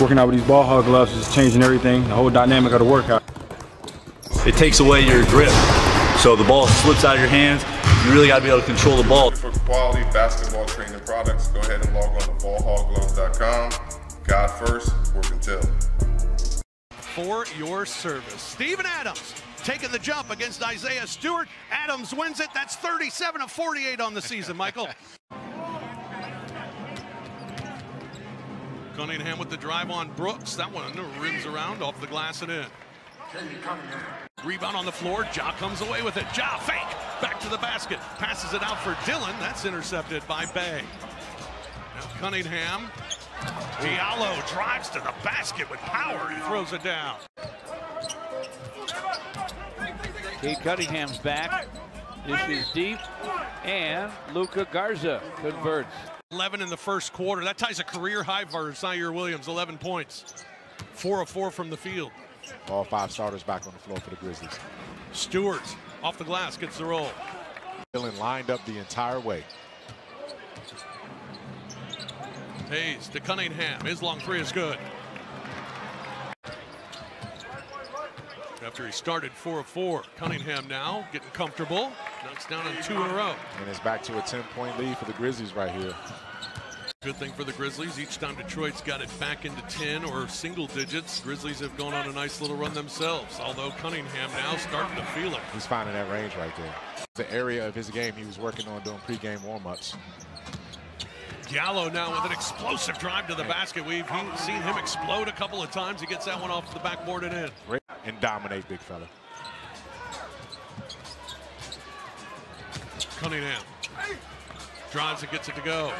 Working out with these ball hog gloves is changing everything, the whole dynamic of the workout. It takes away your grip. So the ball slips out of your hands. You really got to be able to control the ball. For quality basketball training products, go ahead and log on to ballhoggloves.com. God first, work until. For your service. Steven Adams taking the jump against Isaiah Stewart. Adams wins it. That's 37 of 48 on the season, Michael. Cunningham with the drive on Brooks. That one rims around off the glass and in. Rebound on the floor. Ja comes away with it. Ja fake. Back to the basket. Passes it out for Dillon. That's intercepted by Bey. Now Cunningham. Diallo drives to the basket with power and throws it down. Cade Cunningham's back. This is deep. And Luka Garza converts. 11 in the first quarter. That ties a career high for Ziaire Williams, 11 points. 4 of 4 from the field. All five starters back on the floor for the Grizzlies. Stewart off the glass gets the roll. Dillon lined up the entire way. Hayes to Cunningham. His long three is good. After he started 4 of 4, Cunningham now getting comfortable. Knocks down on two in a row. And it's back to a 10 point lead for the Grizzlies right here. Good thing for the Grizzlies. Each time Detroit's got it back into 10 or single digits, Grizzlies have gone on a nice little run themselves. Although Cunningham now starting to feel it. He's finding that range right there. The area of his game he was working on doing pregame warm-ups. Diallo now with an explosive drive to the basket. We've seen him explode a couple of times. He gets that one off the backboard and in. And dominate, big fella. Cunningham drives and gets it to go.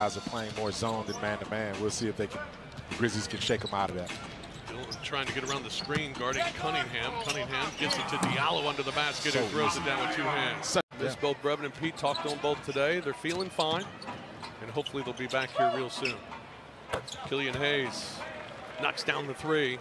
Guys are playing more zone than man-to-man. -man. We'll see if they can, the Grizzlies can shake them out of that. Dillon trying to get around the screen, guarding Cunningham. Cunningham gets it to Diallo under the basket so and throws easy. it down with two hands. So, this yeah. both Brevin and Pete talked to them both today. They're feeling fine, and hopefully they'll be back here real soon. Killian Hayes knocks down the three.